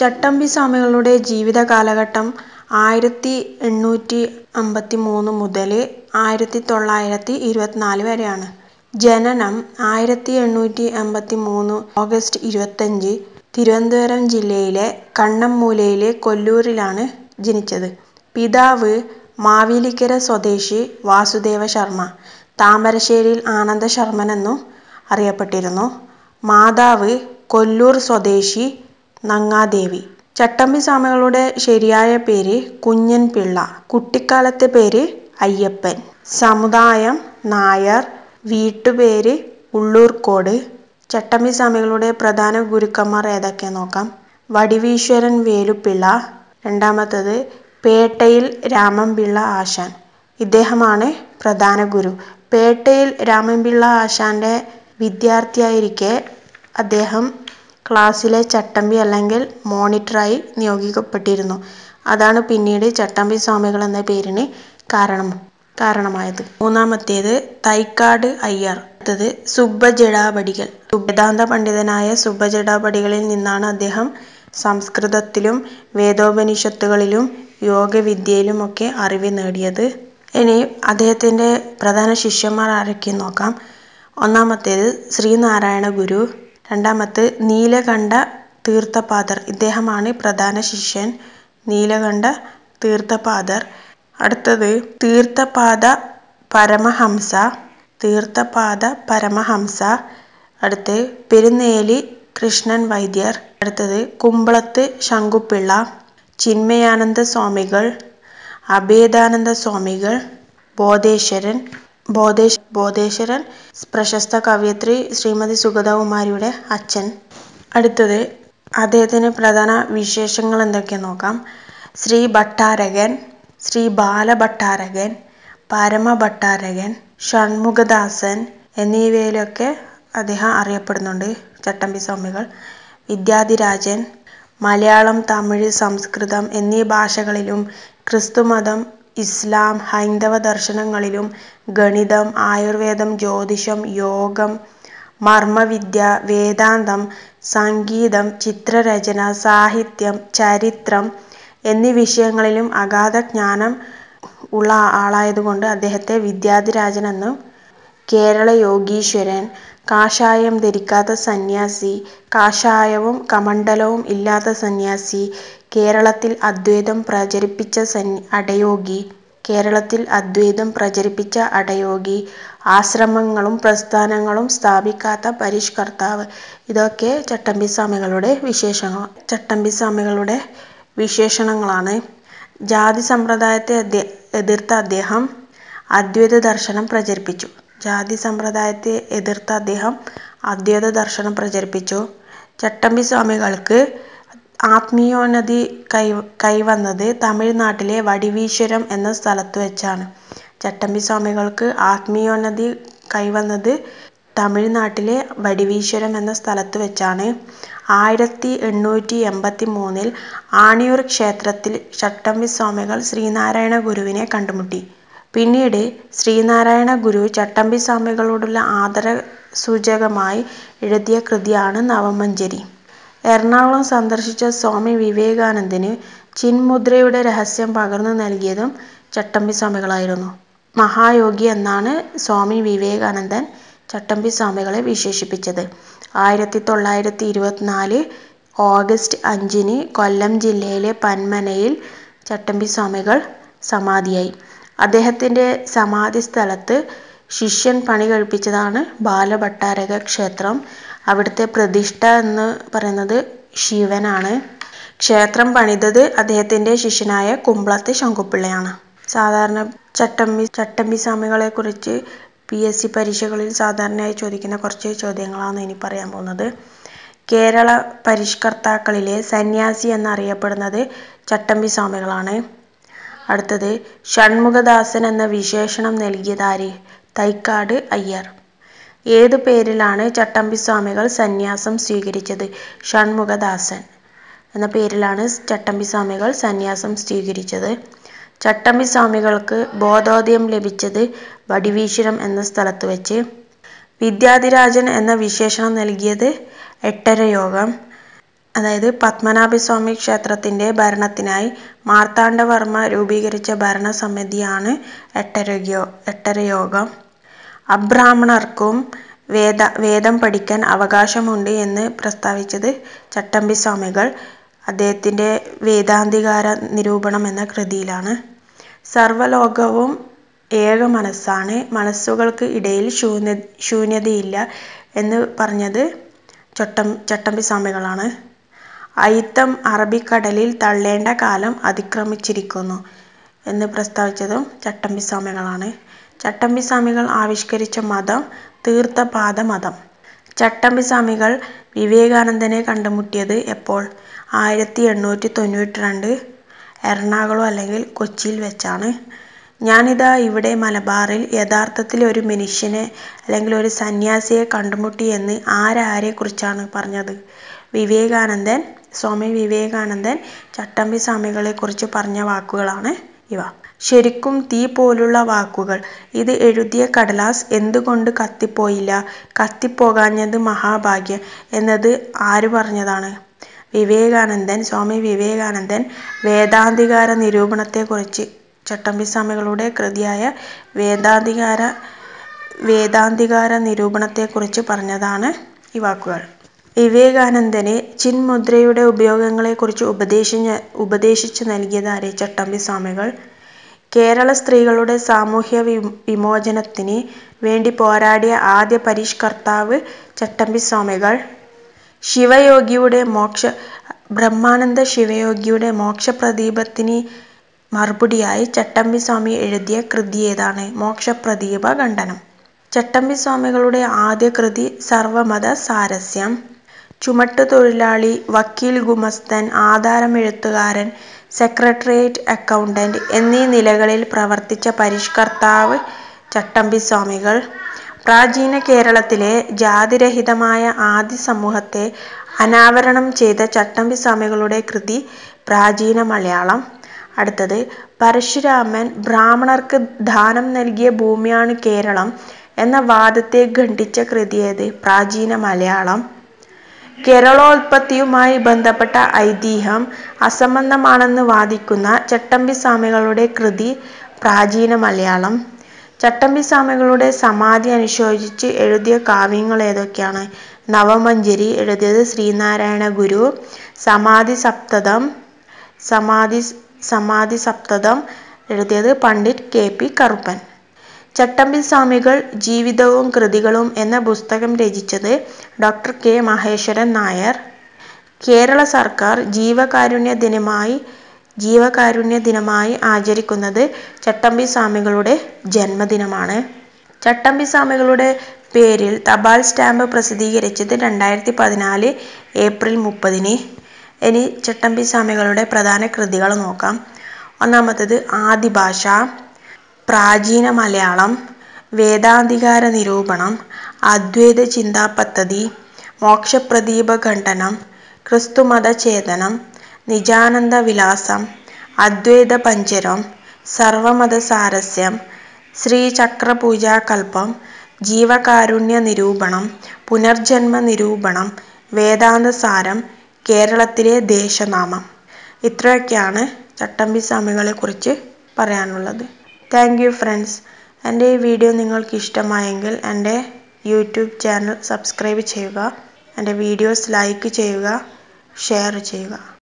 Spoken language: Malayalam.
ചട്ടമ്പി സ്വാമികളുടെ ജീവിത കാലഘട്ടം ആയിരത്തി എണ്ണൂറ്റി അമ്പത്തി മൂന്ന് മുതൽ ആയിരത്തി തൊള്ളായിരത്തി ഇരുപത്തിനാല് വരെയാണ്. ജനനം ആയിരത്തി എണ്ണൂറ്റി എൺപത്തി മൂന്ന് ഓഗസ്റ്റ് ഇരുപത്തഞ്ച് തിരുവനന്തപുരം ജില്ലയിലെ കണ്ണമ്മൂലയിലെ കൊല്ലൂരിലാണ് ജനിച്ചത്. പിതാവ് മാവേലിക്കര സ്വദേശി വാസുദേവ ശർമ്മ താമരശ്ശേരിയിൽ ആനന്ദശർമ്മൻ എന്നും അറിയപ്പെട്ടിരുന്നു. മാതാവ് കൊല്ലൂർ സ്വദേശി നങ്ങാദേവി. ചട്ടമ്പി സ്വാമികളുടെ ശരിയായ പേര് കുഞ്ഞൻ പിള്ള കുട്ടിക്കാലത്തെ പേര് അയ്യപ്പൻ. സമുദായം നായർ. വീട്ടുപേര് ഉള്ളൂർക്കോട്. ചട്ടമ്പി സ്വാമികളുടെ പ്രധാന ഗുരുക്കന്മാർ ഏതൊക്കെ നോക്കാം. വടിവീശ്വരൻ വേലുപ്പിള്ള. രണ്ടാമത്തത് പേട്ടയിൽ രാമൻപിള്ള ആശാൻ. ഇദ്ദേഹമാണ് പ്രധാന ഗുരു. പേട്ടയിൽ രാമൻപിള്ള ആശാന്റെ വിദ്യാർത്ഥിയായിരിക്കെ അദ്ദേഹം ക്ലാസ്സിലെ ചട്ടമ്പി അല്ലെങ്കിൽ മോണിറ്ററായി നിയോഗിക്കപ്പെട്ടിരുന്നു. അതാണ് പിന്നീട് ചട്ടമ്പി സ്വാമികൾ എന്ന പേരിന് കാരണമായത്. മൂന്നാമത്തേത് തൈക്കാട് അയ്യർ. അടുത്തത് സുബ്ബജടാപടികൾ. വേദാന്ത പണ്ഡിതനായ സുബ്ബജടാപടികളിൽ നിന്നാണ് അദ്ദേഹം സംസ്കൃതത്തിലും വേദോപനിഷത്തുകളിലും യോഗവിദ്യയിലുമൊക്കെ അറിവ് നേടിയത്. ഇനി അദ്ദേഹത്തിന്റെ പ്രധാന ശിഷ്യന്മാർ ആരൊക്കെയെന്ന് നോക്കാം. ഒന്നാമത്തേത് ശ്രീനാരായണ ഗുരു. രണ്ടാമത്തേത് നീലകണ്ഠ തീർത്ഥപാദർ. ഇദ്ദേഹമാണ് പ്രധാന ശിഷ്യൻ. നീലകണ്ഠ തീർത്ഥപാദർ. അടുത്തത് തീർത്ഥപാദ പരമഹംസ. തീർത്ഥപാദ പരമഹംസ. അടുത്ത് പെരുന്നേലി കൃഷ്ണൻ വൈദ്യർ. അടുത്തത് കുമ്പളത്ത് ശങ്കുപിള്ള. ചിന്മയാനന്ദ സ്വാമികൾ. അഭേദാനന്ദ സ്വാമികൾ. ബോധേശ്വരൻ. ബോധേശ്വരൻ പ്രശസ്ത കവയിത്രി ശ്രീമതി സുഗതകുമാരിയുടെ അച്ഛൻ. അടുത്തത് അദ്ദേഹത്തിന്റെ പ്രധാന വിശേഷങ്ങൾ എന്തൊക്കെ നോക്കാം. ശ്രീ ഭട്ടാരകൻ ശ്രീ ബാലഭട്ടാരകൻ. പരമഭട്ടാരകൻ. ഷൺമുഖദാസൻ എന്നിവയിലൊക്കെ അദ്ദേഹം അറിയപ്പെടുന്നുണ്ട് ചട്ടമ്പി സ്വാമികൾ. വിദ്യാധിരാജൻ. മലയാളം തമിഴ് സംസ്കൃതം എന്നീ ഭാഷകളിലും ക്രിസ്തുമതം ഇസ്ലാം ഹൈന്ദവ ദർശനങ്ങളിലും ഗണിതം ആയുർവേദം ജ്യോതിഷം യോഗം മർമ്മവിദ്യ വേദാന്തം സംഗീതം ചിത്രരചന സാഹിത്യം ചരിത്രം എന്നീ വിഷയങ്ങളിലും അഗാധ ജ്ഞാനം ഉള്ള ആളായതുകൊണ്ട് അദ്ദേഹത്തെ വിദ്യാധിരാജൻ എന്നും കേരളയോഗീശ്വരൻ കാഷായം ധരിക്കാത്ത സന്യാസി, കാഷായവും കമണ്ഡലവും ഇല്ലാത്ത സന്യാസി, കേരളത്തിൽ അദ്വൈതം പ്രചരിപ്പിച്ച അടയോഗി കേരളത്തിൽ അദ്വൈതം പ്രചരിപ്പിച്ച അടയോഗി ആശ്രമങ്ങളും പ്രസ്ഥാനങ്ങളും സ്ഥാപിക്കാത്ത പരിഷ്കർത്താവ് ഇതൊക്കെ ചട്ടമ്പി സ്വാമികളുടെ ചട്ടമ്പി സ്വാമികളുടെ വിശേഷണങ്ങളാണ്. ജാതി സമ്പ്രദായത്തെ എതിർത്ത അദ്ദേഹം അദ്വൈത ദർശനം പ്രചരിപ്പിച്ചു. ജാതി സമ്പ്രദായത്തെ എതിർത്ത അദ്ദേഹം അദ്വൈത ദർശനം പ്രചരിപ്പിച്ചു. ചട്ടമ്പി സ്വാമികൾക്ക് ആത്മീയോന്നതി കൈ കൈവന്നത് തമിഴ്നാട്ടിലെ വടിവീശ്വരം എന്ന സ്ഥലത്ത് വെച്ചാണ്. ചട്ടമ്പി സ്വാമികൾക്ക് ആത്മീയോന്നതി കൈവന്നത് തമിഴ്നാട്ടിലെ വടിവീശ്വരം എന്ന സ്ഥലത്ത് വെച്ചാണ്. ആയിരത്തി എണ്ണൂറ്റി എൺപത്തി മൂന്നിൽ ആണിയൂർ ക്ഷേത്രത്തിൽ ചട്ടമ്പി സ്വാമികൾ ശ്രീനാരായണ ഗുരുവിനെ കണ്ടുമുട്ടി. പിന്നീട് ശ്രീനാരായണ ഗുരു ചട്ടമ്പി സ്വാമികളോടുള്ള ആദര സൂചകമായി എഴുതിയ കൃതിയാണ് നവമഞ്ജരി. എറണാകുളം സന്ദർശിച്ച സ്വാമി വിവേകാനന്ദന് ചിന്മുദ്രയുടെ രഹസ്യം പകർന്നു നൽകിയതും ചട്ടമ്പി സ്വാമികളായിരുന്നു. മഹായോഗി എന്നാണ് സ്വാമി വിവേകാനന്ദൻ ചട്ടമ്പി സ്വാമികളെ വിശേഷിപ്പിച്ചത്. ആയിരത്തി തൊള്ളായിരത്തി ഇരുപത്തിനാല് ഓഗസ്റ്റ് അഞ്ചിന് കൊല്ലം ജില്ലയിലെ പന്മനയിൽ ചട്ടമ്പി സ്വാമികൾ സമാധിയായി. അദ്ദേഹത്തിന്റെ സമാധിസ്ഥലത്ത് ശിഷ്യൻ പണി കഴിപ്പിച്ചതാണ് ബാലഭട്ടാരക ക്ഷേത്രം. അവിടുത്തെ പ്രതിഷ്ഠ എന്ന് പറയുന്നത് ശിവനാണ്. ക്ഷേത്രം പണിതത് അദ്ദേഹത്തിന്റെ ശിഷ്യനായ കുമ്പളത്ത് ശങ്കുപിള്ളയാണ്. സാധാരണ ചട്ടമ്പി ചട്ടമ്പി സ്വാമികളെക്കുറിച്ച് പി എസ് സി പരീക്ഷകളിൽ സാധാരണയായി ചോദിക്കുന്ന കുറച്ച് ചോദ്യങ്ങളാണ് ഇനി പറയാൻ പോകുന്നത്. കേരള പരിഷ്കർത്താക്കളിലെ സന്യാസി എന്നറിയപ്പെടുന്നത് ചട്ടമ്പി സ്വാമികളാണ്. അടുത്തത് ഷൺമുഖദാസൻ എന്ന വിശേഷണം നൽകിയതാര്? തൈക്കാട് അയ്യർ. ഏതു പേരിലാണ് ചട്ടമ്പി സ്വാമികൾ സന്യാസം സ്വീകരിച്ചത്? ഷൺമുഖദാസൻ എന്ന പേരിലാണ് ചട്ടമ്പി സ്വാമികൾ സന്യാസം സ്വീകരിച്ചത്. ചട്ടമ്പി സ്വാമികൾക്ക് ബോധോദയം ലഭിച്ചത് വടിവീശ്വരം എന്ന സ്ഥലത്ത് വെച്ച്. വിദ്യാധിരാജൻ എന്ന വിശേഷണം നൽകിയത് എട്ടരയോഗം. അതായത് പത്മനാഭസ്വാമി ക്ഷേത്രത്തിന്റെ ഭരണത്തിനായി മാർത്താണ്ഡവർമ്മ രൂപീകരിച്ച ഭരണസമിതിയാണ് എട്ടരയോ എട്ടരയോഗം. അബ്രാഹ്മണർക്കും വേദ വേദം പഠിക്കാൻ അവകാശമുണ്ട് എന്ന് പ്രസ്താവിച്ചത് ചട്ടമ്പി സ്വാമികൾ അദ്ദേഹത്തിന്റെ വേദാന്തികാര നിരൂപണം എന്ന കൃതിയിലാണ്. സർവലോകവും ഏക മനസ്സാണ് മനസ്സുകൾക്ക് ഇടയിൽ ശൂന്യ ശൂന്യതയില്ല എന്ന് പറഞ്ഞത് ചട്ടം ചട്ടമ്പിസ്വാമികളാണ്. അയിത്തം അറബിക്കടലിൽ തള്ളേണ്ട കാലം അതിക്രമിച്ചിരിക്കുന്നു എന്ന് പ്രസ്താവിച്ചതും ചട്ടമ്പി സ്വാമികളാണ് ചട്ടമ്പി സ്വാമികൾ ആവിഷ്കരിച്ച മതം തീർത്ഥപാദ മതം ചട്ടമ്പി സ്വാമികൾ വിവേകാനന്ദനെ കണ്ടുമുട്ടിയത് എപ്പോൾ? ആയിരത്തി എണ്ണൂറ്റി തൊണ്ണൂറ്റിരണ്ട് എറണാകുളം അല്ലെങ്കിൽ കൊച്ചിയിൽ വെച്ചാണ്. ഞാനിതാ ഇവിടെ മലബാറിൽ യഥാർത്ഥത്തിൽ ഒരു മനുഷ്യനെ അല്ലെങ്കിൽ ഒരു സന്യാസിയെ കണ്ടുമുട്ടി എന്ന് ആരാരെക്കുറിച്ചാണ് പറഞ്ഞത്? വിവേകാനന്ദൻ. സ്വാമി വിവേകാനന്ദൻ ചട്ടമ്പി സ്വാമികളെക്കുറിച്ച് പറഞ്ഞ വാക്കുകളാണ് ഇവ. ശരിക്കും തീ പോലുള്ള വാക്കുകൾ. ഇത് എഴുതിയ കടലാസ് എന്തുകൊണ്ട് കത്തിപ്പോയില്ല? കത്തിപ്പോകാഞ്ഞത് മഹാഭാഗ്യം എന്നത് ആര് പറഞ്ഞതാണ്? വിവേകാനന്ദൻ. സ്വാമി വിവേകാനന്ദൻ വേദാധികാര നിരൂപണത്തെക്കുറിച്ച് ചട്ടമ്പിസ്വാമികളുടെ കൃതിയായ വേദാധികാര വേദാധികാര നിരൂപണത്തെക്കുറിച്ച് പറഞ്ഞതാണ് ഈ വാക്കുകൾ. വിവേകാനന്ദന് ചിന്മുദ്രയുടെ ഉപയോഗങ്ങളെക്കുറിച്ച് ഉപദേശിച്ചു ചട്ടമ്പി സ്വാമികൾ കേരള സ്ത്രീകളുടെ സാമൂഹ്യ വിമോചനത്തിന് വേണ്ടി പോരാടിയ ആദ്യ പരിഷ്കർത്താവ് ചട്ടമ്പി സ്വാമികൾ ശിവയോഗിയുടെ മോക്ഷ ബ്രഹ്മാനന്ദ ശിവയോഗിയുടെ മോക്ഷപ്രദീപത്തിന് മറുപടിയായി ചട്ടമ്പി സ്വാമി എഴുതിയ കൃതിയേതാണ്? മോക്ഷപ്രദീപ ഖണ്ഡനം. ചട്ടമ്പി സ്വാമികളുടെ ആദ്യ കൃതി സർവമതസാരസ്യം. ചുമട്ടുതൊഴിലാളി, വക്കീൽ ഗുമസ്തൻ, ആധാരമെഴുത്തുകാരൻ, സെക്രട്ടേറിയറ്റ് അക്കൗണ്ടന്റ് എന്നീ നിലകളിൽ പ്രവർത്തിച്ച പരിഷ്കർത്താവ് ചട്ടമ്പിസ്വാമികൾ. പ്രാചീന കേരളത്തിലെ ജാതിരഹിതമായ ആദിസമൂഹത്തെ അനാവരണം ചെയ്ത ചട്ടമ്പിസ്വാമികളുടെ കൃതി പ്രാചീനമലയാളം. അടുത്തത് പരശുരാമൻ ബ്രാഹ്മണർക്ക് ദാനം നൽകിയ ഭൂമിയാണ് കേരളം എന്ന വാദത്തെ ഖണ്ഡിച്ച കൃതിയേത്? പ്രാചീനമലയാളം. കേരളോത്പത്തിയുമായി ബന്ധപ്പെട്ട ഐതിഹ്യം അസംബന്ധമാണെന്ന് വാദിക്കുന്ന ചട്ടമ്പി സ്വാമികളുടെ കൃതി പ്രാചീന മലയാളം ചട്ടമ്പി സ്വാമികളുടെ സമാധി അനുശോചിച്ച് എഴുതിയ കാവ്യങ്ങൾ ഏതൊക്കെയാണ് നവമഞ്ചരി എഴുതിയത് ശ്രീനാരായണ ഗുരു സമാധി സപ്തതം സമാധി സമാധി സപ്തതം എഴുതിയത് പണ്ഡിറ്റ് കെ. പി. കറുപ്പൻ. ചട്ടമ്പിസ്വാമികൾ ജീവിതവും കൃതികളും എന്ന പുസ്തകം രചിച്ചത് ഡോക്ടർ കെ. മഹേശ്വരൻ നായർ. കേരള സർക്കാർ ജീവകാരുണ്യ ദിനമായി ജീവകാരുണ്യ ദിനമായി ആചരിക്കുന്നത് ചട്ടമ്പി സ്വാമികളുടെ ജന്മദിനമാണ്. ചട്ടമ്പി സ്വാമികളുടെ പേരിൽ തപാൽ സ്റ്റാമ്പ് പ്രസിദ്ധീകരിച്ചത് രണ്ടായിരത്തി പതിനാല് ഏപ്രിൽ മുപ്പതിന്. ഇനി ചട്ടമ്പി സ്വാമികളുടെ പ്രധാന കൃതികൾ നോക്കാം. ഒന്നാമത്തത് ആദിഭാഷ, പ്രാചീനമലയാളം, വേദാധികാര നിരൂപണം, അദ്വൈത അദ്വൈതചിന്താപദ്ധതി, മോക്ഷപ്രദീപ ഖണ്ഡനം, ക്രിസ്തുമതചേതനം, നിജാനന്ദവിലാസം, ജീവകാരുണ്യ നിരൂപണം പുനർജന്മ നിരൂപണം വേദാന്ത സാരം കേരളത്തിലെ ദേശനാമം. ഇത്രയൊക്കെയാണ് ചട്ടമ്പി സ്വാമികളെക്കുറിച്ച് പറയാനുള്ളത്. Thank you friends. എന്റെ ഈ വീഡിയോ നിങ്ങൾക്ക് ഇഷ്ടമായെങ്കിൽ എന്റെ യൂട്യൂബ് ചാനൽ സബ്സ്ക്രൈബ് ചെയ്യുക. എന്റെ വീഡിയോസ് ലൈക്ക് ചെയ്യുക, ഷെയർ ചെയ്യുക.